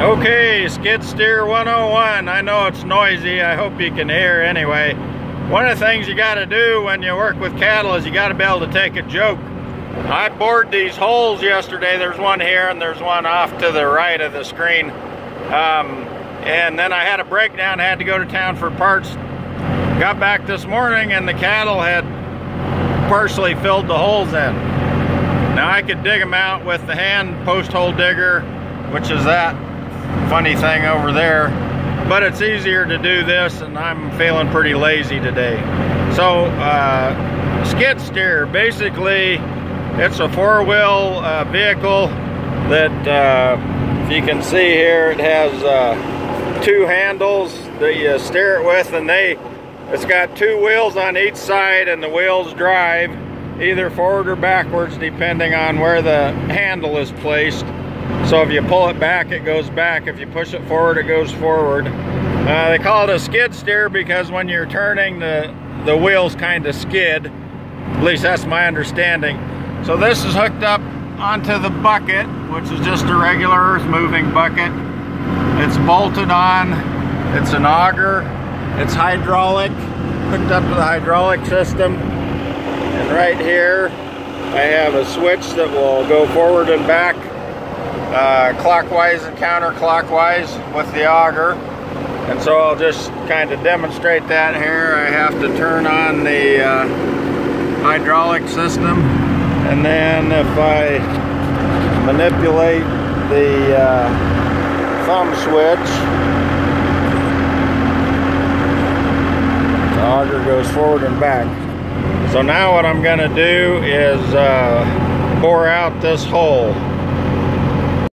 Okay, skid steer 101. I know it's noisy. I hope you can hear anyway. One of the things you got to do when you work with cattle is you got to be able to take a joke. I bored these holes yesterday. There's one here and there's one off to the right of the screen. Um, and then I had a breakdown, I had to go to town for parts. Got back this morning and the cattle had partially filled the holes in. Now I could dig them out with the hand post hole digger, which is that funny thing over there. But it's easier to do this and I'm feeling pretty lazy today. So uh, skid steer, basically it's a four-wheel uh, vehicle that uh, if you can see here it has uh, two handles that you steer it with and they it's got two wheels on each side and the wheels drive either forward or backwards depending on where the handle is placed. So if you pull it back, it goes back. If you push it forward, it goes forward. Uh, they call it a skid steer because when you're turning, the, the wheels kind of skid. At least that's my understanding. So this is hooked up onto the bucket, which is just a regular earth moving bucket. It's bolted on. It's an auger. It's hydraulic, hooked up to the hydraulic system. And right here, I have a switch that will go forward and back uh, clockwise and counterclockwise with the auger. And so I'll just kind of demonstrate that here. I have to turn on the uh, hydraulic system. And then if I manipulate the uh, thumb switch, the auger goes forward and back. So now what I'm going to do is uh, bore out this hole.